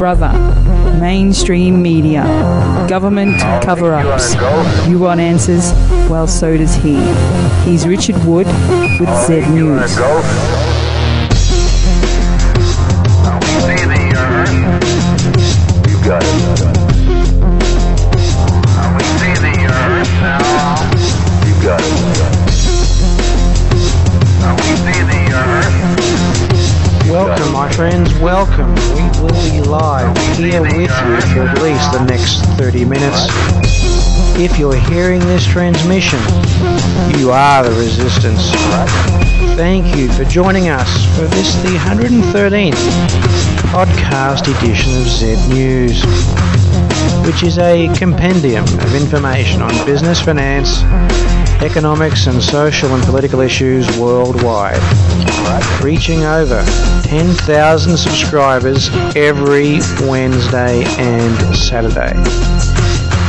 Brother, mainstream media, government cover ups. You want answers? Well, so does he. He's Richard Wood with Z News. You've uh, got it. Friends, welcome. We will be live here with you for at least the next 30 minutes. If you're hearing this transmission, you are the resistance. Thank you for joining us for this, the 113th podcast edition of Z News, which is a compendium of information on business, finance, economics, and social and political issues worldwide reaching over 10,000 subscribers every Wednesday and Saturday.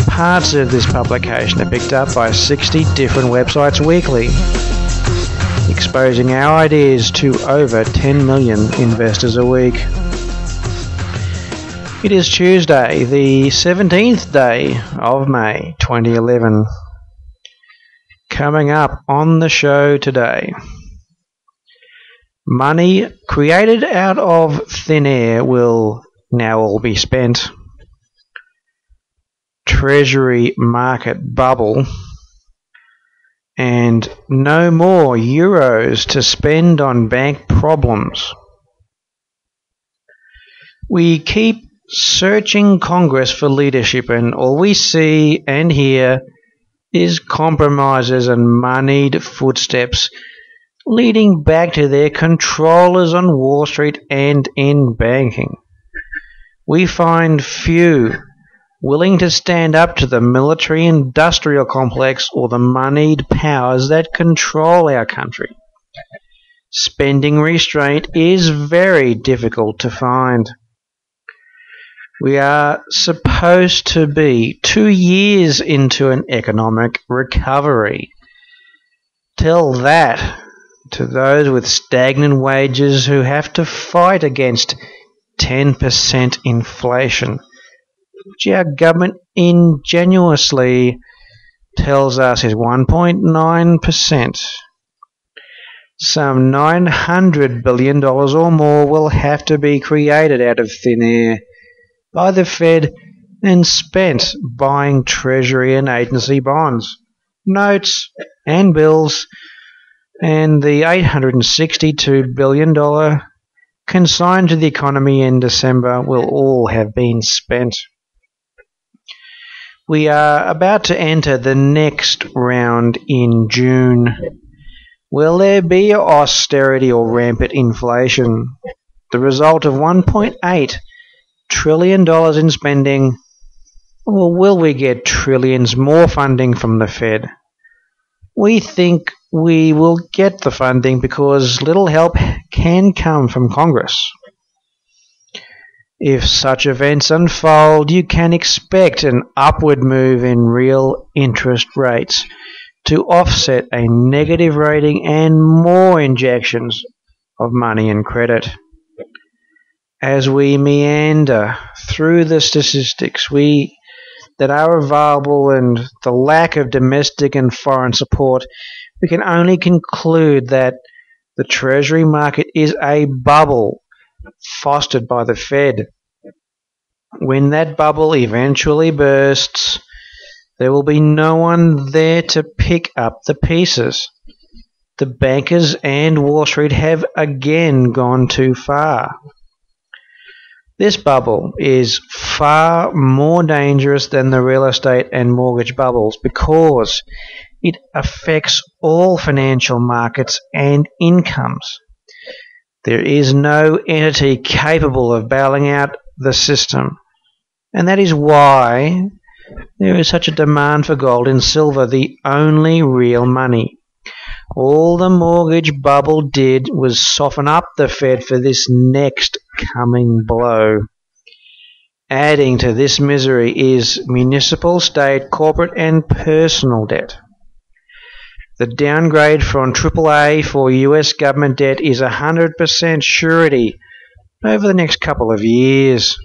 Parts of this publication are picked up by 60 different websites weekly, exposing our ideas to over 10 million investors a week. It is Tuesday, the 17th day of May 2011. Coming up on the show today. Money created out of thin air will now all be spent. Treasury market bubble. And no more euros to spend on bank problems. We keep searching Congress for leadership, and all we see and hear is compromises and moneyed footsteps leading back to their controllers on Wall Street and in banking. We find few willing to stand up to the military industrial complex or the moneyed powers that control our country. Spending restraint is very difficult to find. We are supposed to be two years into an economic recovery. Tell that to those with stagnant wages who have to fight against 10% inflation, which our government ingenuously tells us is 1.9%. Some $900 billion or more will have to be created out of thin air by the Fed and spent buying Treasury and agency bonds, notes, and bills and the $862 billion consigned to the economy in December will all have been spent. We are about to enter the next round in June. Will there be austerity or rampant inflation? The result of $1.8 trillion dollars in spending, or will we get trillions more funding from the Fed? We think we will get the funding because little help can come from Congress. If such events unfold, you can expect an upward move in real interest rates to offset a negative rating and more injections of money and credit. As we meander through the statistics we that are available and the lack of domestic and foreign support, we can only conclude that the Treasury market is a bubble fostered by the Fed. When that bubble eventually bursts, there will be no one there to pick up the pieces. The bankers and Wall Street have again gone too far. This bubble is far more dangerous than the real estate and mortgage bubbles because it affects all financial markets and incomes. There is no entity capable of bailing out the system, and that is why there is such a demand for gold and silver, the only real money. All the mortgage bubble did was soften up the Fed for this next coming blow. Adding to this misery is municipal, state, corporate, and personal debt. The downgrade from AAA for US government debt is 100% surety over the next couple of years.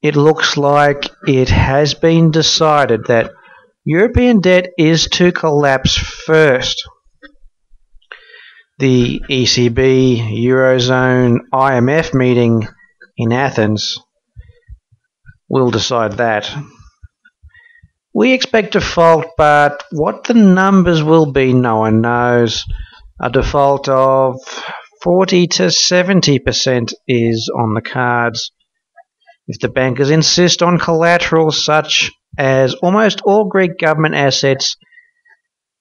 It looks like it has been decided that European debt is to collapse first. The ECB, Eurozone, IMF meeting in Athens will decide that. We expect default, but what the numbers will be, no one knows. A default of 40 to 70% is on the cards. If the bankers insist on collateral such as almost all Greek government assets,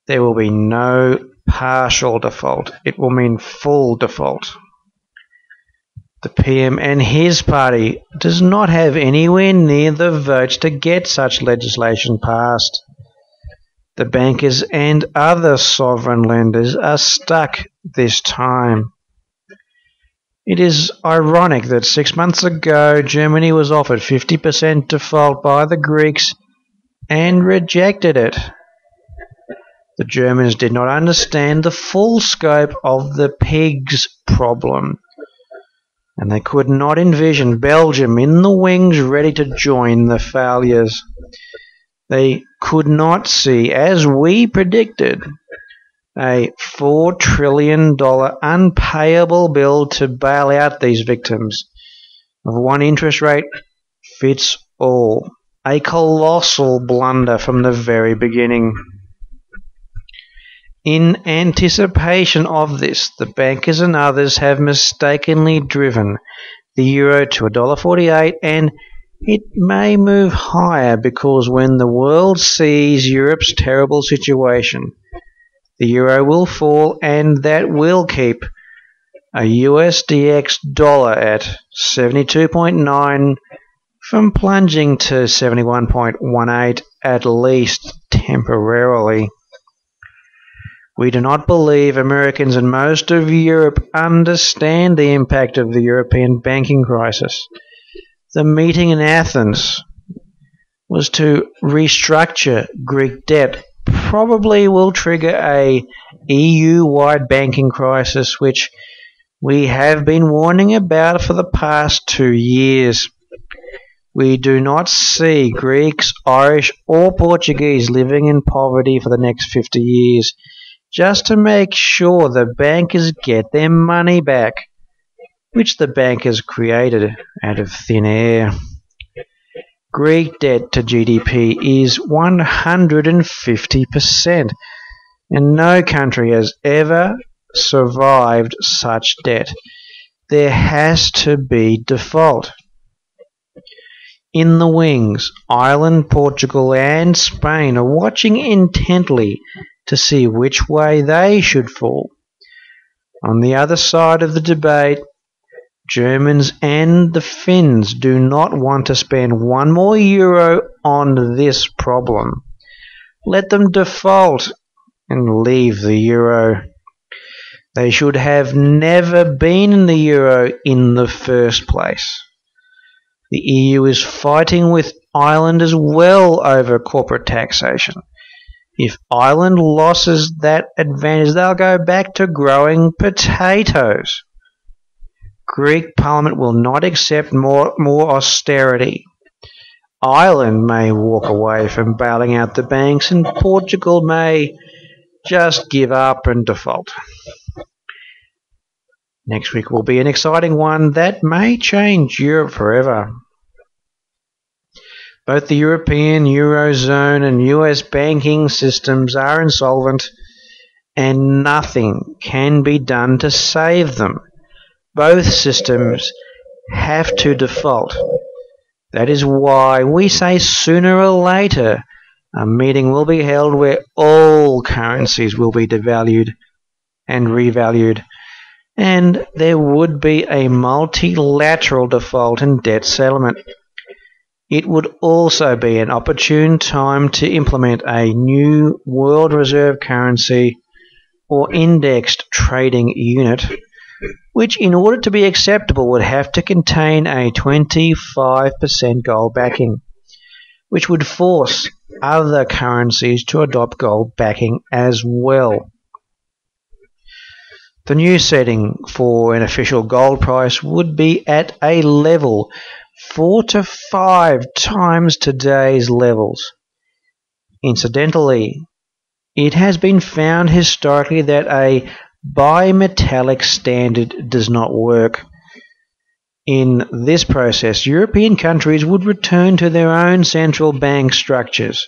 there will be no partial default. It will mean full default. The PM and his party does not have anywhere near the votes to get such legislation passed. The bankers and other sovereign lenders are stuck this time. It is ironic that six months ago Germany was offered 50% default by the Greeks and rejected it. The Germans did not understand the full scope of the pigs problem and they could not envision Belgium in the wings ready to join the failures. They could not see, as we predicted, a $4 trillion unpayable bill to bail out these victims of one interest rate fits all. A colossal blunder from the very beginning. In anticipation of this, the bankers and others have mistakenly driven the euro to $1.48 and it may move higher because when the world sees Europe's terrible situation, the euro will fall and that will keep a USDX dollar at 72.9 from plunging to 71.18 at least temporarily. We do not believe Americans and most of Europe understand the impact of the European banking crisis. The meeting in Athens was to restructure Greek debt. Probably will trigger a EU-wide banking crisis, which we have been warning about for the past two years. We do not see Greeks, Irish, or Portuguese living in poverty for the next 50 years just to make sure the bankers get their money back, which the bankers created out of thin air. Greek debt to GDP is 150%, and no country has ever survived such debt. There has to be default. In the wings, Ireland, Portugal, and Spain are watching intently to see which way they should fall. On the other side of the debate, Germans and the Finns do not want to spend one more euro on this problem. Let them default and leave the euro. They should have never been in the euro in the first place. The EU is fighting with Ireland as well over corporate taxation. If Ireland loses that advantage, they'll go back to growing potatoes. Greek Parliament will not accept more, more austerity. Ireland may walk away from bailing out the banks, and Portugal may just give up and default. Next week will be an exciting one that may change Europe forever. Both the European, Eurozone, and US banking systems are insolvent, and nothing can be done to save them. Both systems have to default. That is why we say sooner or later a meeting will be held where all currencies will be devalued and revalued, and there would be a multilateral default and debt settlement. It would also be an opportune time to implement a new world reserve currency or indexed trading unit which, in order to be acceptable, would have to contain a 25% gold backing, which would force other currencies to adopt gold backing as well. The new setting for an official gold price would be at a level four to five times today's levels. Incidentally, it has been found historically that a bimetallic standard does not work. In this process, European countries would return to their own central bank structures,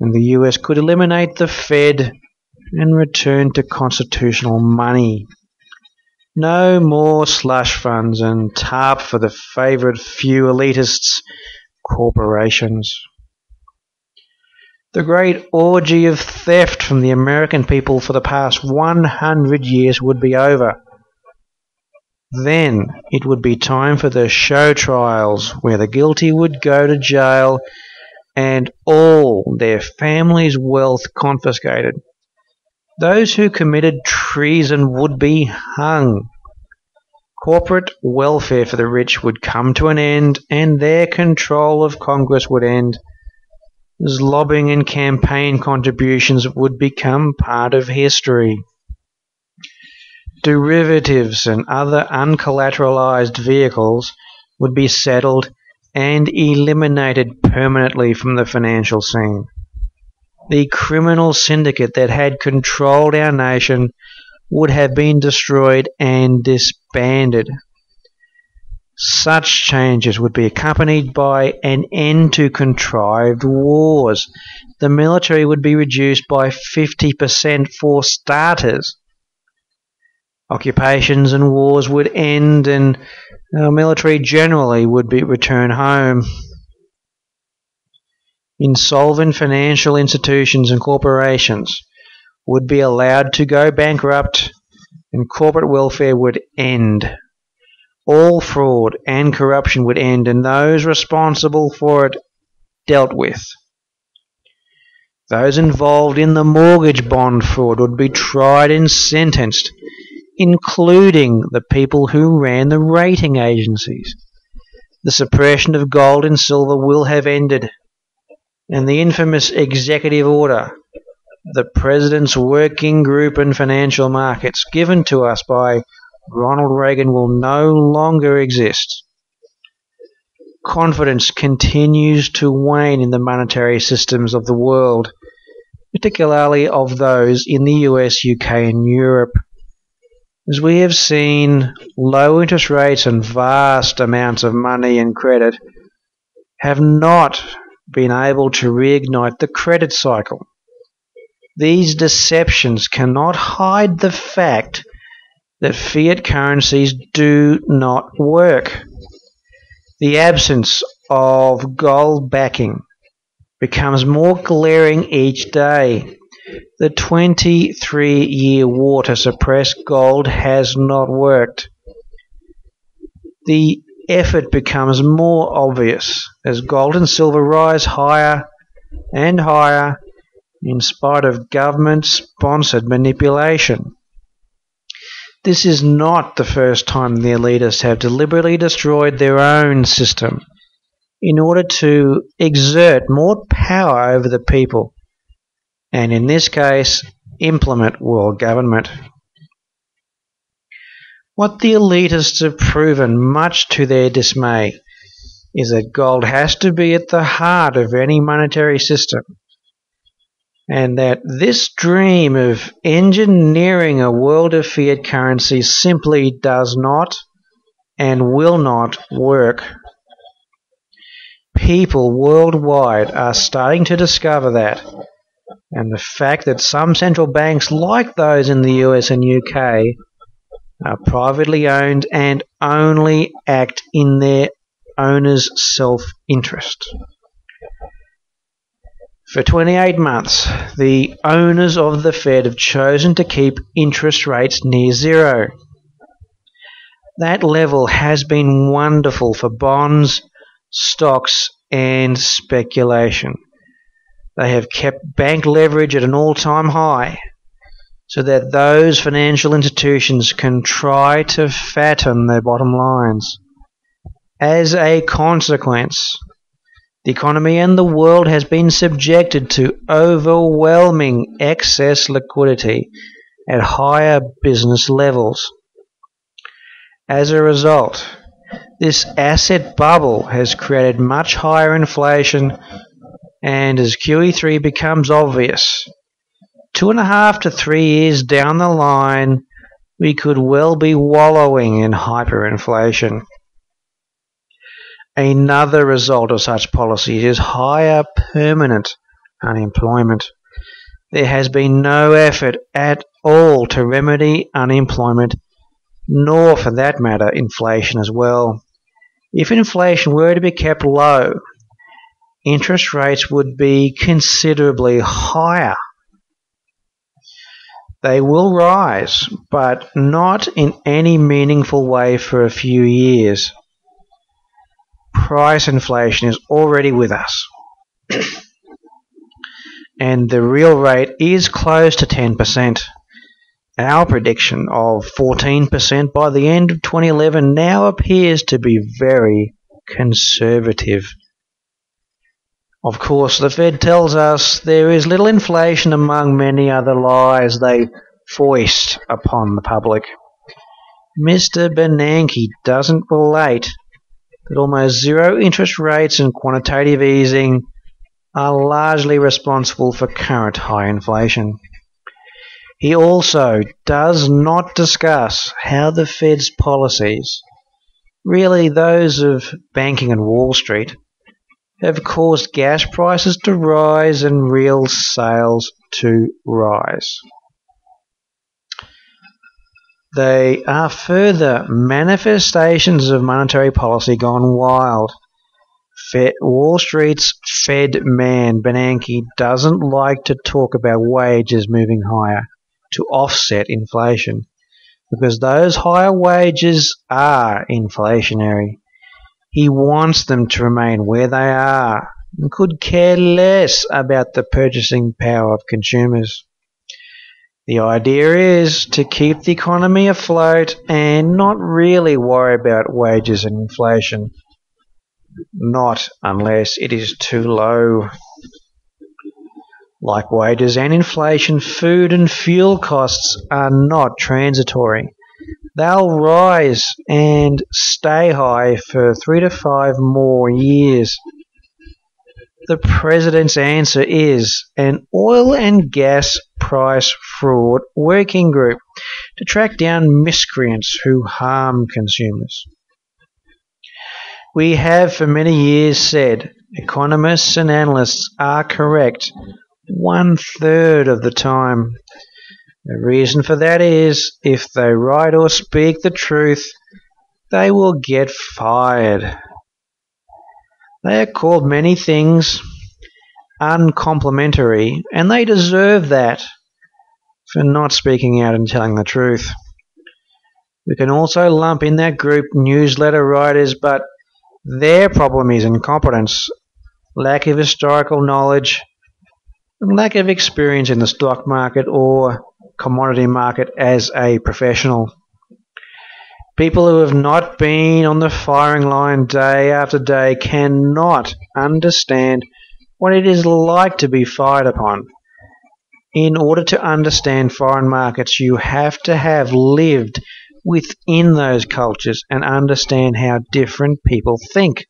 and the US could eliminate the Fed and return to constitutional money. No more slush funds and TARP for the favoured few elitists, corporations. The great orgy of theft from the American people for the past 100 years would be over. Then it would be time for the show trials where the guilty would go to jail and all their family's wealth confiscated. Those who committed treason would be hung. Corporate welfare for the rich would come to an end, and their control of Congress would end, as lobbying and campaign contributions would become part of history. Derivatives and other uncollateralized vehicles would be settled and eliminated permanently from the financial scene the criminal syndicate that had controlled our nation would have been destroyed and disbanded. Such changes would be accompanied by an end to contrived wars. The military would be reduced by 50% for starters. Occupations and wars would end, and our military generally would be return home. Insolvent financial institutions and corporations would be allowed to go bankrupt and corporate welfare would end. All fraud and corruption would end and those responsible for it dealt with. Those involved in the mortgage bond fraud would be tried and sentenced, including the people who ran the rating agencies. The suppression of gold and silver will have ended and the infamous executive order, the President's Working Group in Financial Markets, given to us by Ronald Reagan, will no longer exist. Confidence continues to wane in the monetary systems of the world, particularly of those in the US, UK, and Europe. As we have seen, low interest rates and vast amounts of money and credit have not been able to reignite the credit cycle. These deceptions cannot hide the fact that fiat currencies do not work. The absence of gold backing becomes more glaring each day. The 23 year war to suppress gold has not worked. The effort becomes more obvious as gold and silver rise higher and higher in spite of government sponsored manipulation. This is not the first time the elitists have deliberately destroyed their own system in order to exert more power over the people, and in this case, implement world government. What the elitists have proven, much to their dismay, is that gold has to be at the heart of any monetary system, and that this dream of engineering a world of fiat currency simply does not and will not work. People worldwide are starting to discover that, and the fact that some central banks, like those in the US and UK, are privately owned and only act in their owner's self interest. For 28 months, the owners of the Fed have chosen to keep interest rates near zero. That level has been wonderful for bonds, stocks, and speculation. They have kept bank leverage at an all time high so that those financial institutions can try to fatten their bottom lines. As a consequence, the economy and the world has been subjected to overwhelming excess liquidity at higher business levels. As a result, this asset bubble has created much higher inflation, and as QE3 becomes obvious, two and a half to three years down the line, we could well be wallowing in hyperinflation. Another result of such policies is higher permanent unemployment. There has been no effort at all to remedy unemployment nor for that matter inflation as well. If inflation were to be kept low, interest rates would be considerably higher. They will rise, but not in any meaningful way for a few years. Price inflation is already with us. and the real rate is close to 10%. Our prediction of 14% by the end of 2011 now appears to be very conservative. Of course, the Fed tells us there is little inflation among many other lies they foist upon the public. Mr. Bernanke doesn't relate that almost zero interest rates and quantitative easing are largely responsible for current high inflation. He also does not discuss how the Fed's policies, really those of banking and Wall Street, have caused gas prices to rise and real sales to rise. They are further manifestations of monetary policy gone wild. Fed, Wall Street's Fed man Bernanke doesn't like to talk about wages moving higher to offset inflation because those higher wages are inflationary. He wants them to remain where they are and could care less about the purchasing power of consumers. The idea is to keep the economy afloat and not really worry about wages and inflation. Not unless it is too low. Like wages and inflation, food and fuel costs are not transitory. They'll rise and stay high for three to five more years. The President's answer is an oil and gas price fraud working group to track down miscreants who harm consumers. We have for many years said economists and analysts are correct one third of the time. The reason for that is if they write or speak the truth, they will get fired. They are called many things uncomplimentary, and they deserve that for not speaking out and telling the truth. We can also lump in that group newsletter writers, but their problem is incompetence, lack of historical knowledge, lack of experience in the stock market or commodity market as a professional. People who have not been on the firing line day after day cannot understand what it is like to be fired upon. In order to understand foreign markets, you have to have lived within those cultures and understand how different people think.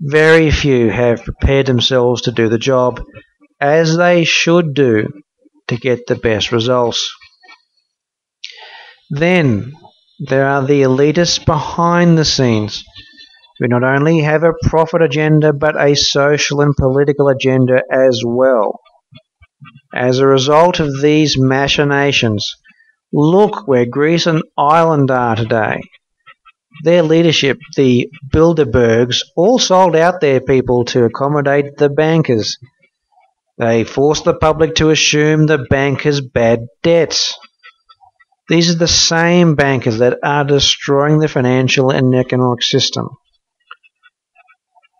Very few have prepared themselves to do the job as they should do to get the best results. Then there are the elitists behind the scenes who not only have a profit agenda but a social and political agenda as well. As a result of these machinations, look where Greece and Ireland are today. Their leadership, the Bilderbergs, all sold out their people to accommodate the bankers they force the public to assume the bankers' bad debts. These are the same bankers that are destroying the financial and economic system.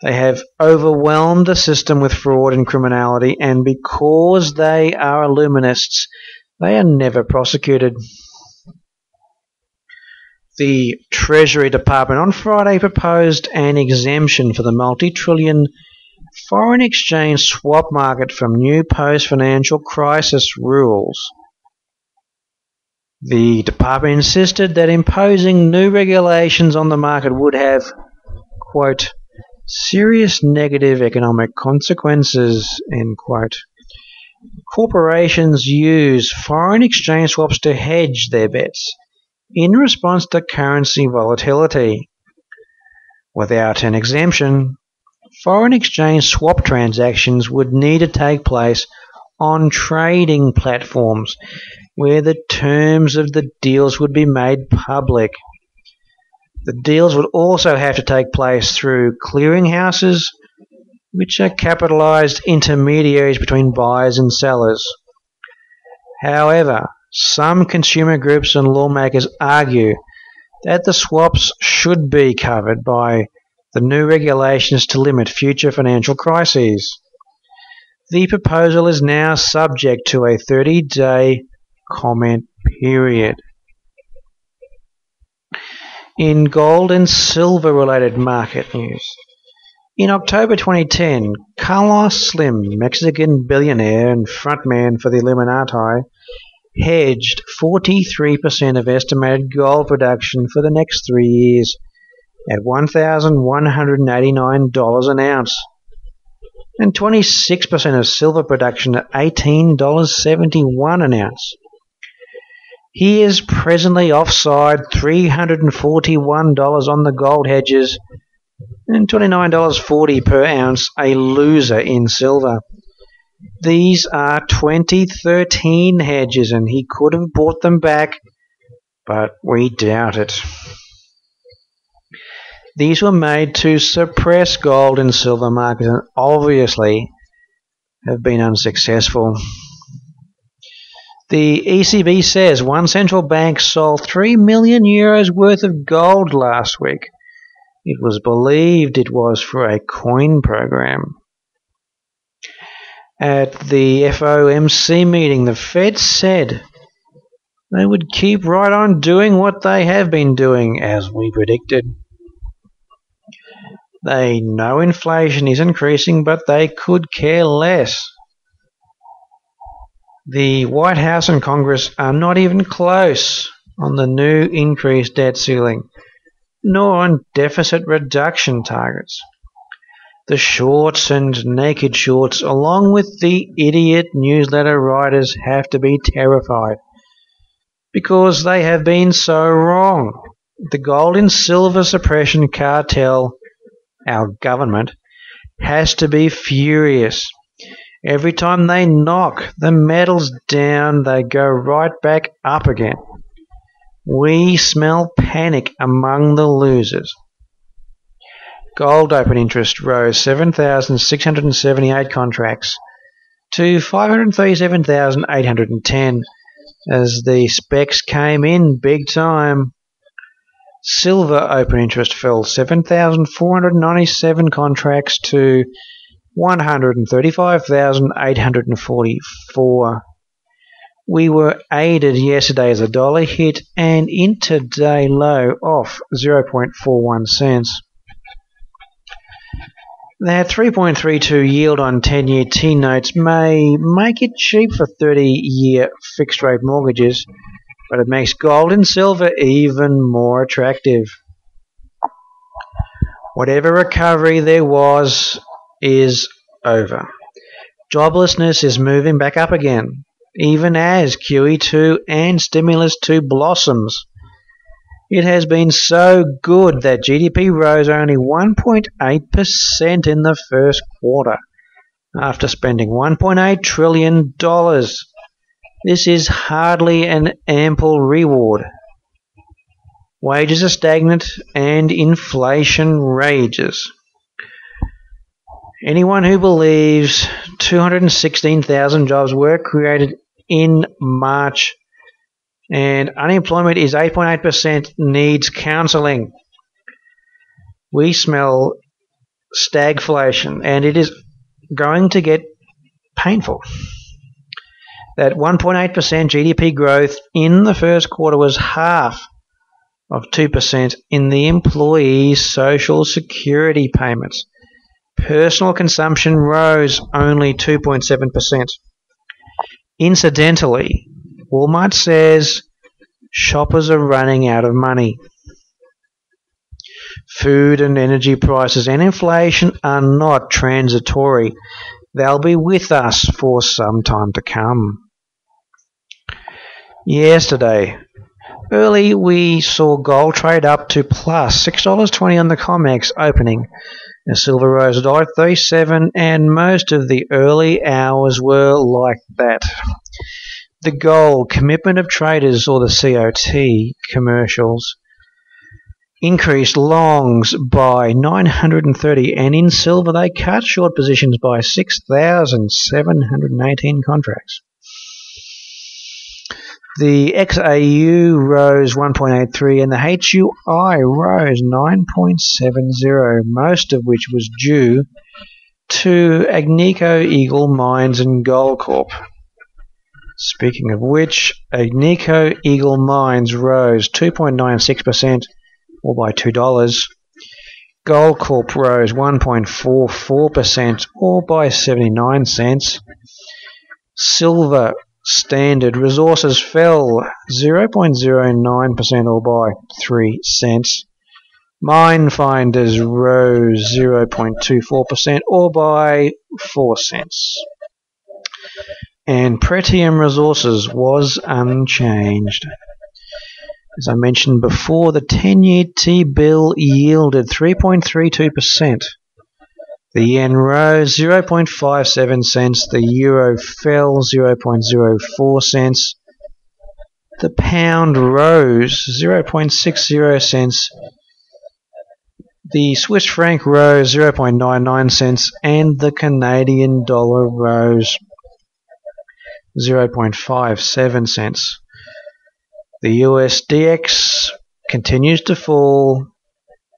They have overwhelmed the system with fraud and criminality, and because they are illuminists, They are never prosecuted. The Treasury Department on Friday proposed an exemption for the multi trillion foreign exchange swap market from new post financial crisis rules. The department insisted that imposing new regulations on the market would have, quote, serious negative economic consequences, end quote. Corporations use foreign exchange swaps to hedge their bets in response to currency volatility. Without an exemption, foreign exchange swap transactions would need to take place on trading platforms where the terms of the deals would be made public. The deals would also have to take place through clearinghouses which are capitalized intermediaries between buyers and sellers. However, some consumer groups and lawmakers argue that the swaps should be covered by the new regulations to limit future financial crises. The proposal is now subject to a 30 day comment period. In gold and silver related market news, in October 2010, Carlos Slim, Mexican billionaire and frontman for the Illuminati, hedged 43% of estimated gold production for the next three years at $1,189 an ounce, and 26% of silver production at $18.71 an ounce. He is presently offside $341 on the gold hedges and $29.40 per ounce a loser in silver. These are 2013 hedges, and he could have bought them back, but we doubt it. These were made to suppress gold and silver markets and obviously have been unsuccessful. The ECB says one central bank sold 3 million euros worth of gold last week it was believed it was for a coin program. At the FOMC meeting, the Fed said they would keep right on doing what they have been doing, as we predicted. They know inflation is increasing, but they could care less. The White House and Congress are not even close on the new increased debt ceiling nor on deficit reduction targets. The shorts and naked shorts, along with the idiot newsletter writers, have to be terrified because they have been so wrong. The gold and silver suppression cartel, our government, has to be furious. Every time they knock the metals down, they go right back up again. We smell panic among the losers. Gold open interest rose 7,678 contracts to 537,810 as the specs came in big time. Silver open interest fell 7,497 contracts to 135,844. We were aided yesterday as a dollar hit and intraday low off 0.41 cents. That 3.32 yield on 10 year T notes may make it cheap for 30 year fixed rate mortgages, but it makes gold and silver even more attractive. Whatever recovery there was is over. Joblessness is moving back up again even as QE2 and Stimulus 2 blossoms. It has been so good that GDP rose only 1.8% in the first quarter after spending $1.8 trillion. This is hardly an ample reward. Wages are stagnant and inflation rages. Anyone who believes 216,000 jobs were created in March and unemployment is 8.8% needs counselling. We smell stagflation and it is going to get painful. That 1.8% GDP growth in the first quarter was half of 2% in the employees' social security payments. Personal consumption rose only 2.7%. Incidentally, Walmart says shoppers are running out of money. Food and energy prices and inflation are not transitory. They'll be with us for some time to come. Yesterday, early we saw gold trade up to plus $6.20 on the COMEX opening. The silver rose $1.37 and most of the early hours were like that. The gold commitment of traders or the COT commercials increased longs by 930 and in silver they cut short positions by 6,718 contracts. The XAU rose 1.83 and the HUI rose 9.70, most of which was due to Agnico Eagle Mines and Goldcorp. Speaking of which, Agnico Eagle Mines rose 2.96% or by $2. Goldcorp rose 1.44% or by 79 cents. Silver Standard Resources fell 0.09% or by 3 cents. Minefinders rose 0.24% or by 4 cents. And Pretium Resources was unchanged. As I mentioned before, the 10 year T bill yielded 3.32%. The yen rose 0.57 cents, the euro fell 0.04 cents, the pound rose 0.60 cents, the Swiss franc rose 0.99 cents, and the Canadian dollar rose 0.57 cents. The USDX continues to fall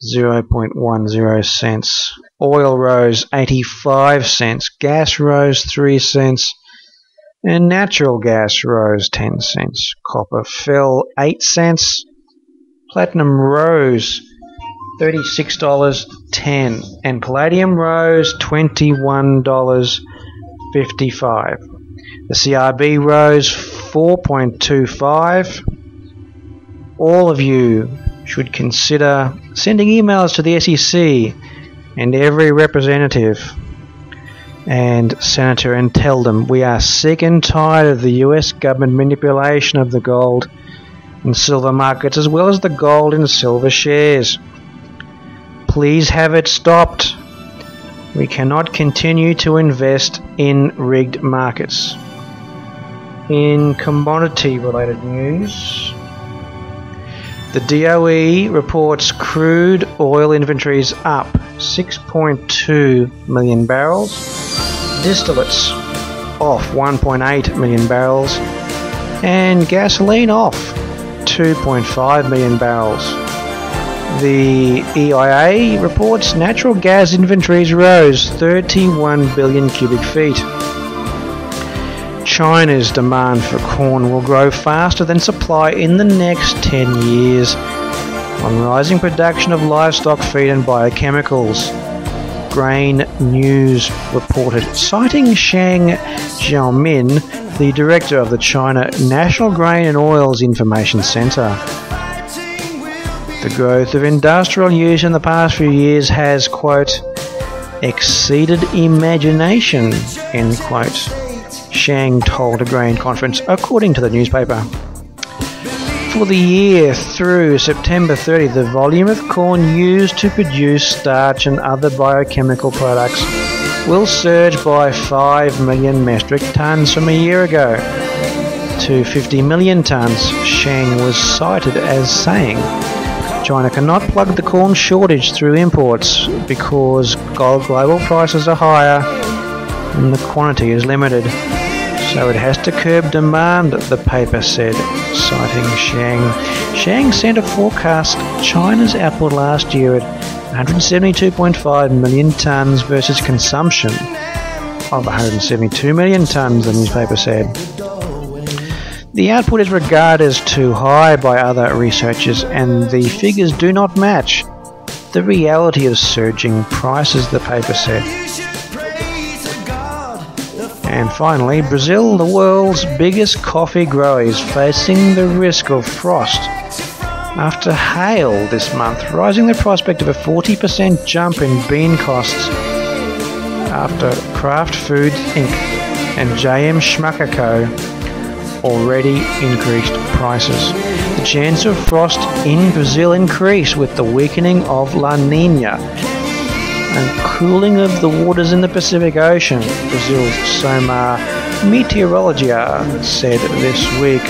0.10 cents. Oil rose 85 cents, gas rose 3 cents, and natural gas rose 10 cents. Copper fell 8 cents. Platinum rose $36.10 and palladium rose $21.55. The CRB rose 4.25. All of you should consider sending emails to the SEC and every representative and senator and tell them we are sick and tired of the US government manipulation of the gold and silver markets as well as the gold and silver shares. Please have it stopped. We cannot continue to invest in rigged markets. In commodity related news, the DOE reports crude oil inventories up 6.2 million barrels, distillates off 1.8 million barrels, and gasoline off 2.5 million barrels. The EIA reports natural gas inventories rose 31 billion cubic feet. China's demand for corn will grow faster than supply in the next 10 years on rising production of livestock feed and biochemicals. Grain News reported, citing Shang Xiaomin, the director of the China National Grain and Oils Information Center. The growth of industrial use in the past few years has, quote, exceeded imagination, end quote. Shang told a grain conference, according to the newspaper. For the year through September 30, the volume of corn used to produce starch and other biochemical products will surge by 5 million metric tons from a year ago to 50 million tons, Shang was cited as saying. China cannot plug the corn shortage through imports because global prices are higher and the quantity is limited so it has to curb demand, the paper said, citing Shang. Shang sent a forecast China's output last year at 172.5 million tonnes versus consumption of 172 million tonnes, the newspaper said. The output is regarded as too high by other researchers, and the figures do not match the reality of surging prices, the paper said. And finally, Brazil, the world's biggest coffee grower, is facing the risk of frost after hail this month, rising the prospect of a 40% jump in bean costs after Kraft Foods Inc. and JM Smucker Co. already increased prices. The chance of frost in Brazil increased with the weakening of La Nina and cooling of the waters in the Pacific Ocean, Brazil's SOMAR Meteorologia said this week.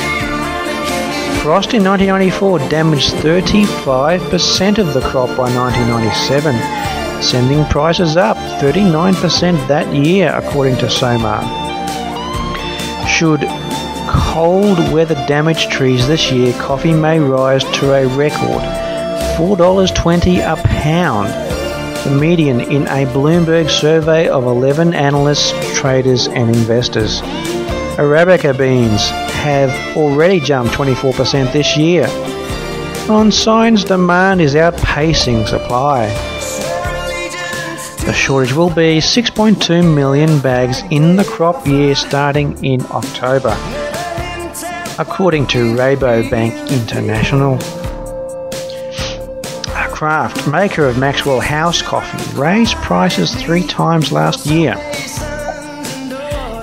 Frost in 1994 damaged 35% of the crop by 1997, sending prices up 39% that year, according to SOMAR. Should cold weather damage trees this year, coffee may rise to a record $4.20 a pound, the median in a Bloomberg survey of 11 analysts, traders, and investors. Arabica beans have already jumped 24% this year. On signs demand is outpacing supply. The shortage will be 6.2 million bags in the crop year starting in October, according to Rabobank International. Kraft, maker of Maxwell House coffee, raised prices three times last year.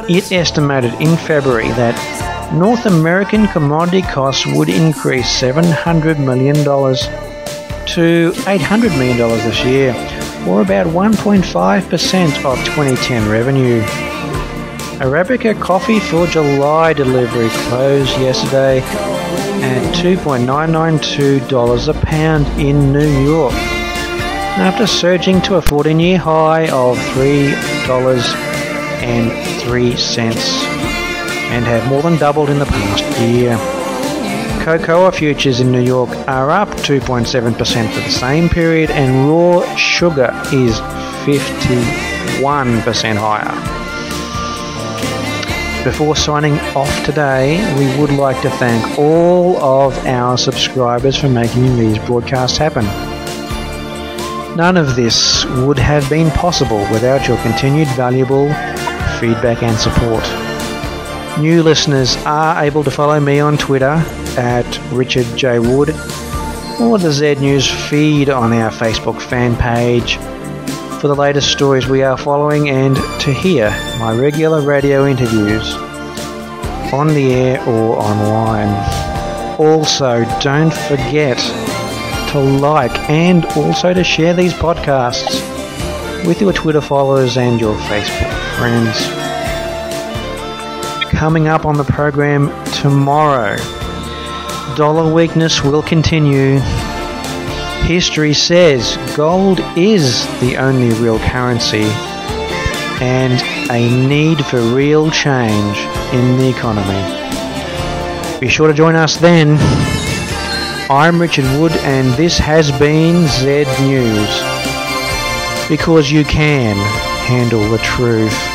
It estimated in February that North American commodity costs would increase $700 million to $800 million this year, or about 1.5% of 2010 revenue. Arabica coffee for July delivery closed yesterday at $2.992 a pound in New York, after surging to a 14 year high of $3.03 and have more than doubled in the past year. Cocoa futures in New York are up 2.7% for the same period, and raw sugar is 51% higher. Before signing off today, we would like to thank all of our subscribers for making these broadcasts happen. None of this would have been possible without your continued valuable feedback and support. New listeners are able to follow me on Twitter at Richard J. Wood or the Z News feed on our Facebook fan page for the latest stories we are following and to hear my regular radio interviews on the air or online. Also, don't forget to like and also to share these podcasts with your Twitter followers and your Facebook friends coming up on the program tomorrow. Dollar weakness will continue. History says gold is the only real currency and a need for real change in the economy. Be sure to join us then. I'm Richard Wood and this has been Z News. Because you can handle the truth.